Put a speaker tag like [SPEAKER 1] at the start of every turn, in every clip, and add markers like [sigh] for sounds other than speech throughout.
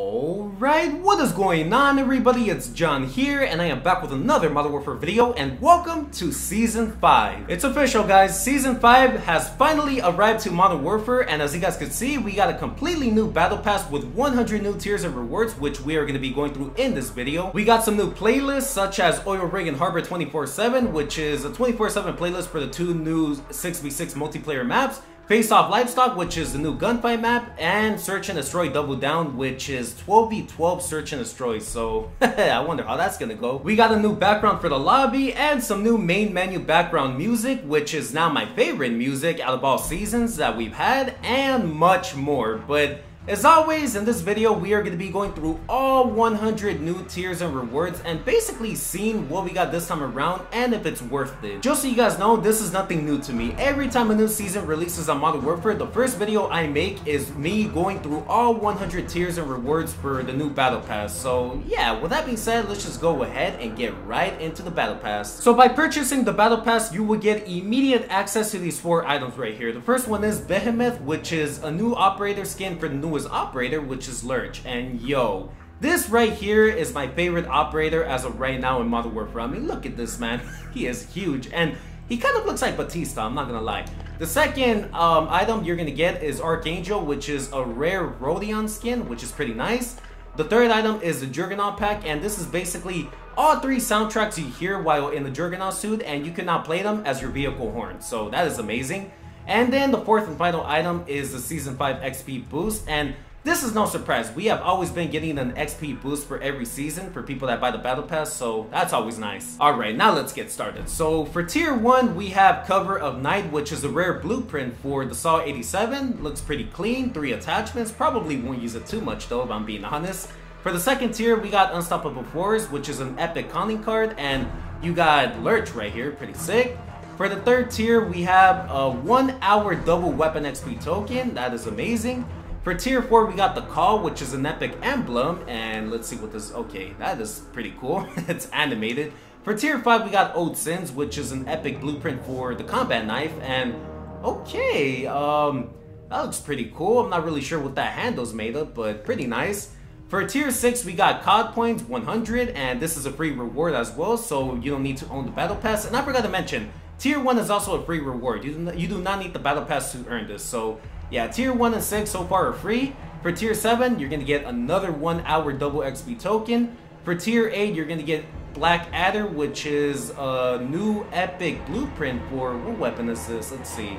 [SPEAKER 1] Alright, what is going on everybody? It's John here and I am back with another Modern Warfare video and welcome to Season 5. It's official guys, Season 5 has finally arrived to Modern Warfare and as you guys can see, we got a completely new battle pass with 100 new tiers and rewards which we are going to be going through in this video. We got some new playlists such as Oil Rig and Harbor 24-7 which is a 24-7 playlist for the two new 6v6 multiplayer maps Face Off Livestock, which is the new gunfight map, and Search and Destroy Double Down, which is 12v12 Search and Destroy. So [laughs] I wonder how that's gonna go. We got a new background for the lobby and some new main menu background music, which is now my favorite music out of all seasons that we've had, and much more. But as always, in this video, we are going to be going through all 100 new tiers and rewards and basically seeing what we got this time around and if it's worth it. Just so you guys know, this is nothing new to me. Every time a new season releases on Modern Warfare, the first video I make is me going through all 100 tiers and rewards for the new Battle Pass. So yeah, with that being said, let's just go ahead and get right into the Battle Pass. So by purchasing the Battle Pass, you will get immediate access to these four items right here. The first one is Behemoth, which is a new operator skin for the new newest operator, which is Lurch. And yo, this right here is my favorite operator as of right now in Modern Warfare. I mean, look at this man. [laughs] he is huge. And he kind of looks like Batista, I'm not gonna lie. The second um, item you're gonna get is Archangel, which is a rare Rodion skin, which is pretty nice. The third item is the Juggernaut pack, and this is basically all three soundtracks you hear while in the Juggernaut suit, and you cannot play them as your vehicle horn. So that is amazing. And then the fourth and final item is the Season 5 XP boost. And this is no surprise. We have always been getting an XP boost for every season for people that buy the Battle Pass, so that's always nice. Alright, now let's get started. So for Tier 1, we have Cover of Night, which is a rare blueprint for the SAW 87. Looks pretty clean, three attachments. Probably won't use it too much though, if I'm being honest. For the second tier, we got Unstoppable Force, which is an epic calling card, and you got Lurch right here, pretty sick. For the third tier, we have a one hour double weapon XP token. That is amazing. For tier 4, we got the Call, which is an epic emblem. And let's see what this... Okay, that is pretty cool. [laughs] it's animated. For tier 5, we got Old Sins, which is an epic blueprint for the combat knife. And okay, um, that looks pretty cool. I'm not really sure what that handle's made of, but pretty nice. For tier 6, we got COD points 100, and this is a free reward as well, so you don't need to own the battle pass. And I forgot to mention, Tier 1 is also a free reward. You do, not, you do not need the battle pass to earn this. So yeah, tier 1 and 6 so far are free. For tier 7, you're going to get another 1 hour double XP token. For tier 8, you're going to get Black Adder, which is a new epic blueprint for... What weapon is this? Let's see.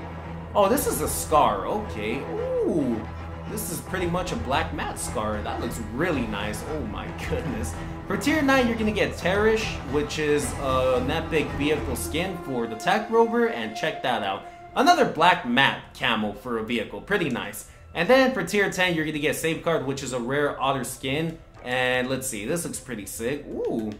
[SPEAKER 1] Oh, this is a Scar. Okay. Ooh. This is pretty much a black matte scar. That looks really nice. Oh my [laughs] goodness. For tier 9, you're gonna get Teresh, which is uh, an epic vehicle skin for the Tac Rover, and check that out. Another black matte camel for a vehicle. Pretty nice. And then for tier 10, you're gonna get Safeguard, which is a rare otter skin. And let's see, this looks pretty sick. Ooh.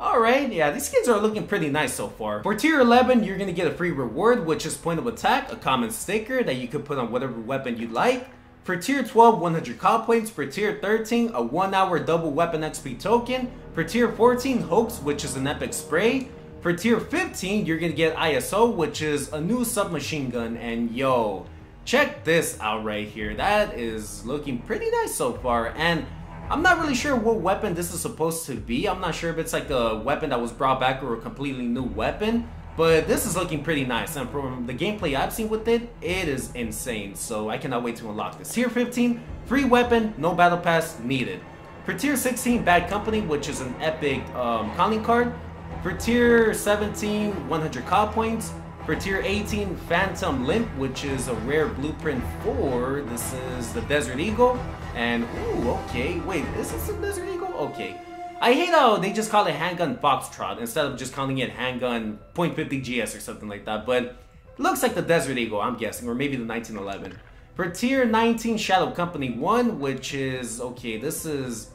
[SPEAKER 1] Alright, yeah, these skins are looking pretty nice so far. For tier 11, you're gonna get a free reward, which is point of attack, a common sticker that you could put on whatever weapon you like. For tier 12, 100 COD points. For tier 13, a 1 hour double weapon XP token. For tier 14, Hoax, which is an epic spray. For tier 15, you're gonna get ISO, which is a new submachine gun. And yo, check this out right here. That is looking pretty nice so far. And I'm not really sure what weapon this is supposed to be. I'm not sure if it's like a weapon that was brought back or a completely new weapon. But this is looking pretty nice, and from the gameplay I've seen with it, it is insane, so I cannot wait to unlock this. Tier 15, free weapon, no battle pass needed. For tier 16, Bad Company, which is an epic um, calling card. For tier 17, 100 COD points. For tier 18, Phantom Limb, which is a rare blueprint for, this is the Desert Eagle. And, ooh, okay, wait, this is this a Desert Eagle? Okay. I hate how they just call it handgun foxtrot instead of just calling it handgun .50 GS or something like that. But looks like the Desert Eagle, I'm guessing, or maybe the 1911. For tier 19 Shadow Company 1, which is, okay, this is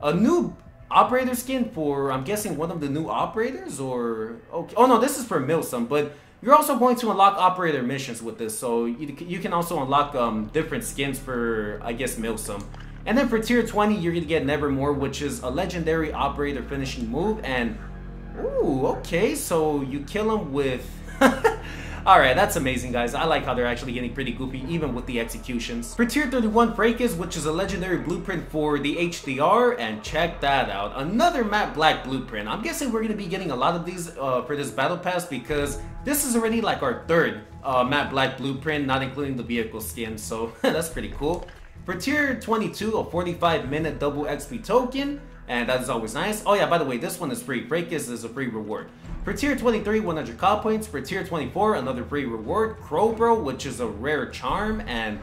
[SPEAKER 1] a new operator skin for, I'm guessing, one of the new operators, or, okay, oh no, this is for Milsim, but you're also going to unlock operator missions with this, so you, you can also unlock um, different skins for, I guess, Milsim. And then for tier 20, you're gonna get Nevermore, which is a legendary operator finishing move. And, ooh, okay, so you kill him with... [laughs] Alright, that's amazing, guys. I like how they're actually getting pretty goofy, even with the executions. For Tier 31 Fracas, which is a legendary blueprint for the HDR, and check that out. Another matte black blueprint. I'm guessing we're to be getting a lot of these uh, for this Battle Pass because this is already like our third uh, matte black blueprint, not including the vehicle skin, so [laughs] that's pretty cool. For tier 22, a 45 minute double XP token, and that is always nice. Oh yeah, by the way, this one is free. Fracas is a free reward. For tier 23, 100 COD points. For tier 24, another free reward. Crowbro, which is a rare charm, and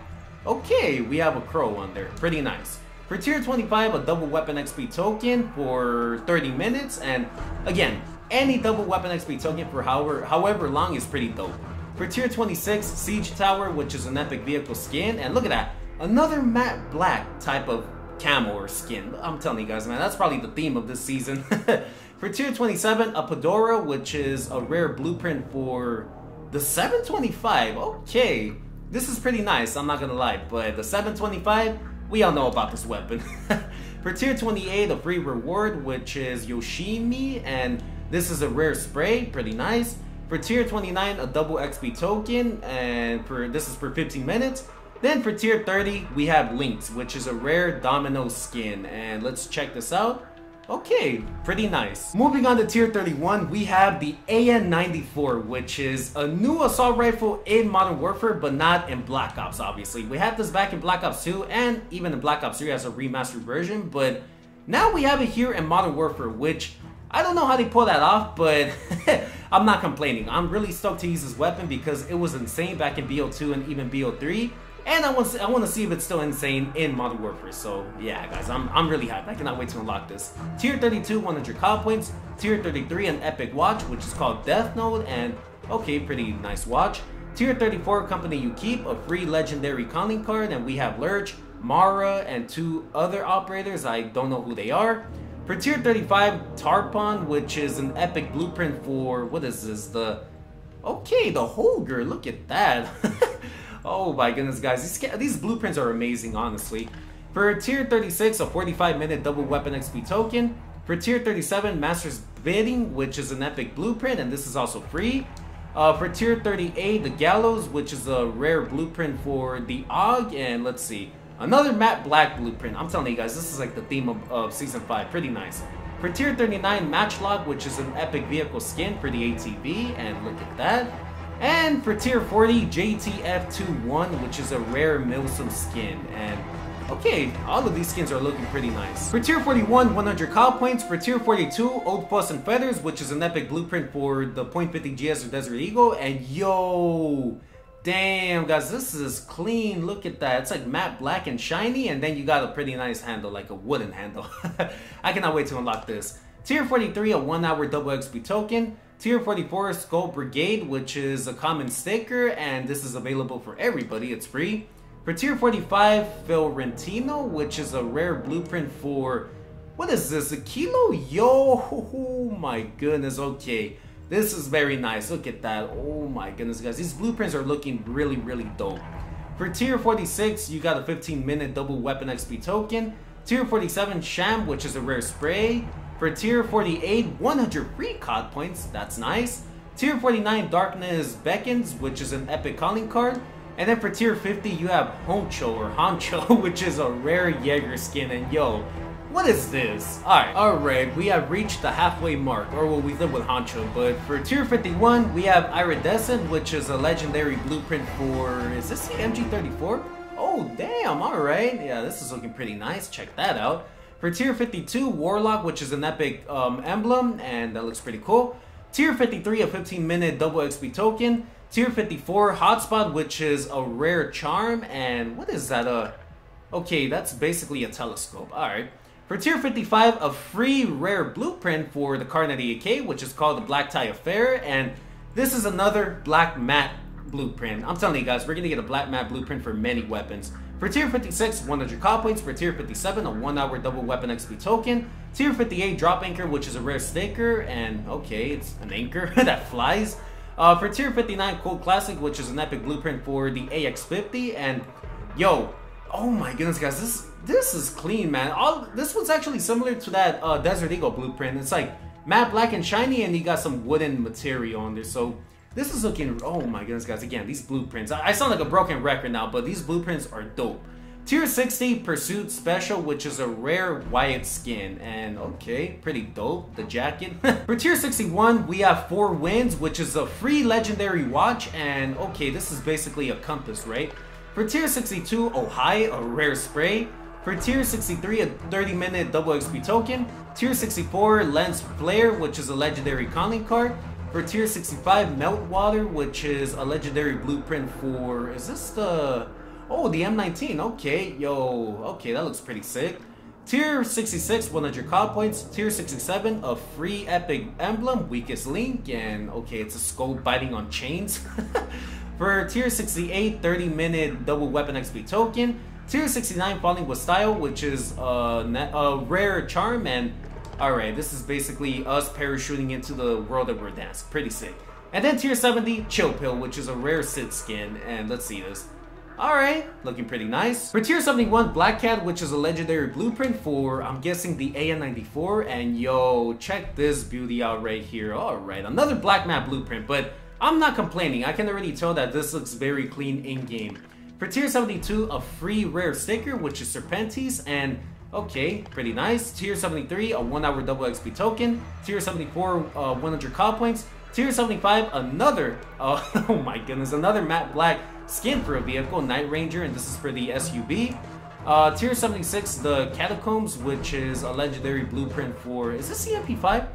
[SPEAKER 1] okay, we have a crow on there. Pretty nice. For tier 25, a double weapon XP token for 30 minutes, and again, any double weapon XP token for however, however long is pretty dope. For tier 26, Siege Tower, which is an epic vehicle skin, and look at that, another matte black type of camo or skin. I'm telling you guys, man, that's probably the theme of this season. [laughs] for tier 27, a Pedora, which is a rare blueprint for the 725. Okay, this is pretty nice, I'm not gonna lie, but the 725, we all know about this weapon. [laughs] for tier 28, a free reward, which is Yoshimi, and this is a rare spray, pretty nice. For tier 29, a double XP token, and for this is for 15 minutes. Then for tier 30, we have Lynx, which is a rare Domino skin. And let's check this out. Okay, pretty nice. Moving on to tier 31, we have the AN-94, which is a new assault rifle in Modern Warfare, but not in Black Ops, obviously. We had this back in Black Ops 2, and even in Black Ops 3 as a remastered version, but now we have it here in Modern Warfare, which I don't know how they pull that off, but [laughs] I'm not complaining. I'm really stoked to use this weapon because it was insane back in BO2 and even BO3. And I want to, I want to see if it's still insane in Modern Warfare. So yeah, guys, I'm, I'm really hyped. I cannot wait to unlock this. Tier 32, 100 COD points. Tier 33, an epic watch, which is called Death Note. And okay, pretty nice watch. Tier 34, company you keep, a free legendary calling card. And we have Lurch, Mara, and two other operators. I don't know who they are. For tier 35, Tarpon, which is an epic blueprint for, what is this, the, okay, the Holger, look at that. [laughs] Oh my goodness, guys. These, these blueprints are amazing, honestly. For tier 36, a 45 minute double weapon XP token. For tier 37, Master's Bidding, which is an epic blueprint, and this is also free. Uh, for tier 38, the Gallows, which is a rare blueprint for the Og, and let's see, another matte black blueprint. I'm telling you guys, this is like the theme of, of Season 5, pretty nice. For tier 39, Matchlock, which is an epic vehicle skin for the ATV, and look at that. And for tier 40, JTF21, which is a rare Milsim skin. And okay, all of these skins are looking pretty nice. For tier 41, 100 COD points. For tier 42, Old Fuss and Feathers, which is an epic blueprint for the .50 GS or Desert Eagle. And yo, damn guys, this is clean. Look at that. It's like matte black and shiny. And then you got a pretty nice handle, like a wooden handle. [laughs] I cannot wait to unlock this. Tier 43, a 1 hour double XP token. Tier 44 Skull Brigade, which is a common sticker, and this is available for everybody, it's free. For Tier 45, Fiorentino, which is a rare blueprint for, what is this, a kilo? Yo, oh my goodness, okay. This is very nice, look at that, oh my goodness guys, these blueprints are looking really, really dope. For Tier 46, you got a 15 minute double weapon XP token. Tier 47 Sham, which is a rare spray. For tier 48, 100 free COD points, that's nice. Tier 49, Darkness Beckons, which is an epic calling card. And then for tier 50, you have Honcho or Honcho, [laughs] which is a rare Jaeger skin. And yo, what is this? Alright, alright, we have reached the halfway mark, or well, we live with Honcho, but for tier 51, we have Iridescent, which is a legendary blueprint for, is this the MG34? Oh, damn, alright. Yeah, this is looking pretty nice, check that out. For tier 52, Warlock, which is an epic um, emblem, and that looks pretty cool. Tier 53, a 15 minute double XP token. Tier 54, Hotspot, which is a rare charm, and what is that? Uh, okay, that's basically a telescope. Alright. For tier 55, a free rare blueprint for the Kar 98K, which is called the Black Tie Affair, and this is another black matte blueprint. I'm telling you guys, we're gonna get a black matte blueprint for many weapons. For tier 56, 100 COD points. For tier 57, a 1 hour double weapon XP token. Tier 58, drop anchor, which is a rare sticker. And okay, it's an anchor [laughs] that flies. Uh, for tier 59, Cold Classic, which is an epic blueprint for the AX50. And yo, oh my goodness, guys, this this is clean, man. All This one's actually similar to that uh, Desert Eagle blueprint. It's like matte black and shiny, and you got some wooden material on there. So This is looking, oh my goodness, guys. Again, these blueprints. I, I sound like a broken record now, but these blueprints are dope. Tier 60 Pursuit Special, which is a rare Wyatt skin. And okay, pretty dope, the jacket. [laughs] For Tier 61, we have 4 Winds, which is a free legendary watch. And okay, this is basically a compass, right? For Tier 62, Ohai, a rare spray. For Tier 63, a 30 minute double XP token. Tier 64, Lens Flare, which is a legendary calling card. For Tier 65, Meltwater, which is a legendary blueprint for... Is this the... Oh, the M19. Okay, yo. Okay, that looks pretty sick. Tier 66, 100 call points. Tier 67, a free epic emblem, weakest link. And okay, it's a skull biting on chains. [laughs] For tier 68, 30 minute double weapon XP token. Tier 69, falling with style, which is a, a rare charm. And alright, this is basically us parachuting into the world of Verdansk. Pretty sick. And then tier 70, Chill Pill, which is a rare Sid skin. And let's see this. Alright, looking pretty nice. For tier 71, Black Cat, which is a legendary blueprint for, I'm guessing, the AN94. And yo, check this beauty out right here. Alright, another Black Map blueprint, but I'm not complaining. I can already tell that this looks very clean in-game. For tier 72, a free rare sticker, which is Serpentis, and okay, pretty nice. Tier 73, a 1 hour double XP token. Tier 74, uh, 100 COD points. Tier 75, another, uh, [laughs] oh my goodness, another matte black skin for a vehicle, Night Ranger, and this is for the SUV. Uh, tier 76, the Catacombs, which is a legendary blueprint for, is this the MP5?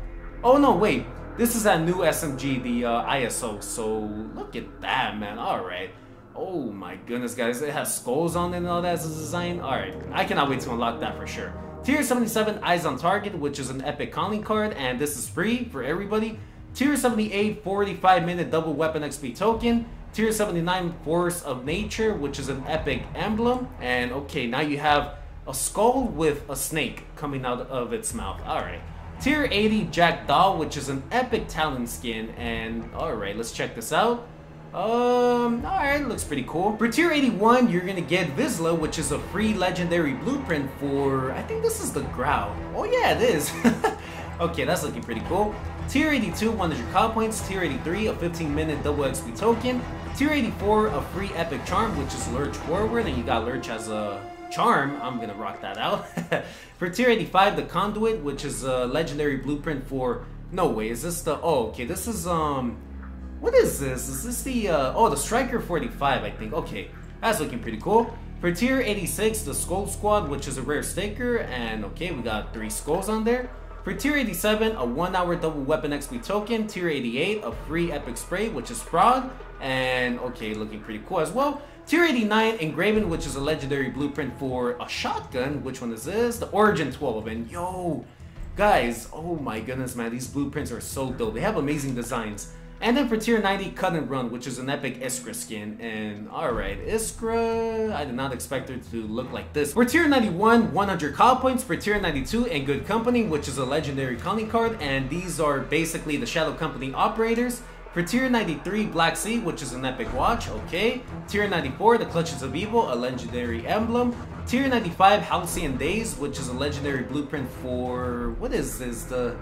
[SPEAKER 1] Oh no, wait, this is that new SMG, the uh, ISO, so look at that, man, alright. Oh my goodness, guys, it has skulls on it and all that as a design. Alright, I cannot wait to unlock that for sure. Tier 77, Eyes on Target, which is an epic calling card, and this is free for everybody. Tier 78, 45 minute double weapon XP token. Tier 79 Force of Nature, which is an epic emblem. And okay, now you have a skull with a snake coming out of its mouth. Alright. Tier 80 Jackdaw, which is an epic Talon skin. And alright, let's check this out. Um, alright, looks pretty cool. For tier 81, you're gonna get Vizsla, which is a free legendary blueprint for, I think this is the Grau. Oh yeah, it is. [laughs] okay, that's looking pretty cool. Tier 82, 100 call points. Tier 83, a 15 minute double XP token. Tier 84, a free epic charm, which is Lurch Forward, and you got Lurch as a charm. I'm gonna rock that out. [laughs] for tier 85, the Conduit, which is a legendary blueprint for... No way, is this the... Oh, okay, this is, um... What is this? Is this the, uh... Oh, the Striker 45, I think. Okay, that's looking pretty cool. For tier 86, the Skull Squad, which is a rare sticker, and okay, we got three skulls on there. For tier 87, a 1 hour double weapon XP token. Tier 88, a free epic spray, which is fraud. And okay, looking pretty cool as well. Tier 89, Engraven, which is a legendary blueprint for a shotgun. Which one is this? The Origin 12. And yo, guys, oh my goodness, man, these blueprints are so dope. They have amazing designs. And then for tier 90, Cut and Run, which is an epic Iskra skin. And alright, Iskra, I did not expect her to look like this. For tier 91, 100 call points. For tier 92, and Good Company, which is a legendary calling card. And these are basically the Shadow Company operators. For tier 93, Black Sea, which is an epic watch, okay. Tier 94, The Clutches of Evil, a legendary emblem. Tier 95, Halcyon Days, which is a legendary blueprint for... What is this? The...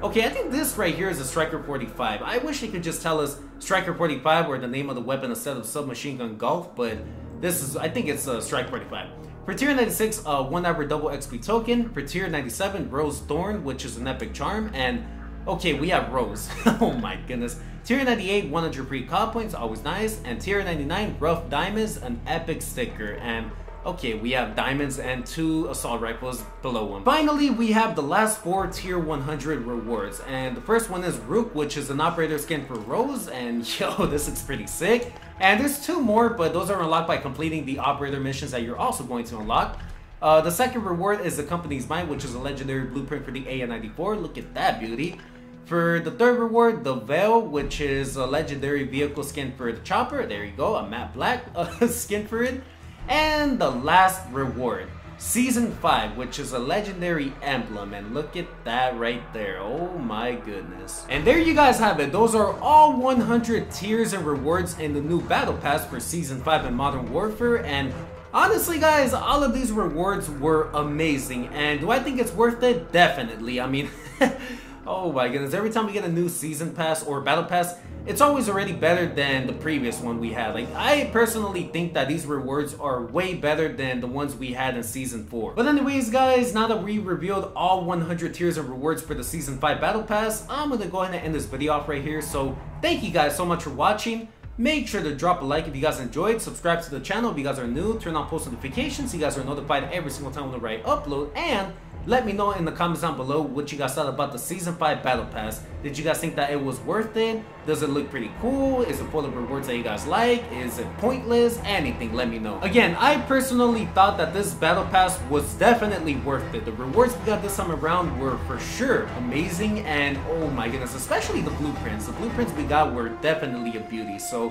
[SPEAKER 1] Okay, I think this right here is a Striker 45. I wish they could just tell us Striker 45 or the name of the weapon instead of Submachine Gun Golf, but this is, I think it's a Strike 45. For tier 96, a uh, 1 hour double XP token. For tier 97, Rose Thorn, which is an epic charm. And, okay, we have Rose. [laughs] oh my goodness. Tier 98, 100 free call points, always nice. And tier 99, Rough Diamonds, an epic sticker. And Okay, we have diamonds and two assault rifles below one. Finally, we have the last four tier 100 rewards. And the first one is Rook, which is an operator skin for Rose. And [laughs] yo, this looks pretty sick. And there's two more, but those are unlocked by completing the operator missions that you're also going to unlock. Uh, the second reward is the company's mind, which is a legendary blueprint for the AN94. Look at that beauty. For the third reward, the Veil, which is a legendary vehicle skin for the Chopper. There you go, a matte black [laughs] uh, skin for it. And the last reward, Season 5, which is a legendary emblem, and look at that right there, oh my goodness. And there you guys have it, those are all 100 tiers and rewards in the new Battle Pass for Season 5 in Modern Warfare, and honestly guys, all of these rewards were amazing, and do I think it's worth it? Definitely, I mean... [laughs] Oh my goodness, every time we get a new season pass or battle pass, it's always already better than the previous one we had. Like, I personally think that these rewards are way better than the ones we had in Season 4. But anyways, guys, now that we revealed all 100 tiers of rewards for the Season 5 Battle Pass, I'm gonna go ahead and end this video off right here. So, thank you guys so much for watching. Make sure to drop a like if you guys enjoyed, subscribe to the channel if you guys are new, turn on post notifications so you guys are notified every single time when I upload, and let me know in the comments down below what you guys thought about the Season 5 Battle Pass. Did you guys think that it was worth it? Does it look pretty cool? Is it full of rewards that you guys like? Is it pointless? Anything, let me know. Again, I personally thought that this Battle Pass was definitely worth it. The rewards we got this time around were for sure amazing and oh my goodness, especially the blueprints. The blueprints we got were definitely a beauty. So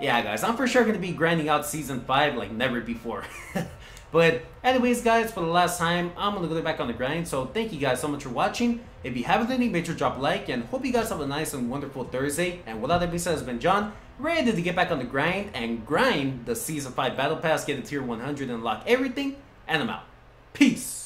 [SPEAKER 1] yeah guys, I'm for sure going to be grinding out Season 5 like never before. [laughs] But anyways, guys, for the last time, I'm going to go back on the grind. So thank you guys so much for watching. If you haven't already, make sure to drop a like. And hope you guys have a nice and wonderful Thursday. And without that being said, it's been John, ready to get back on the grind and grind the Season 5 Battle Pass, get a Tier 100 and unlock everything. And I'm out. Peace.